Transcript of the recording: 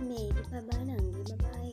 made. Bye bye, ba bye-bye.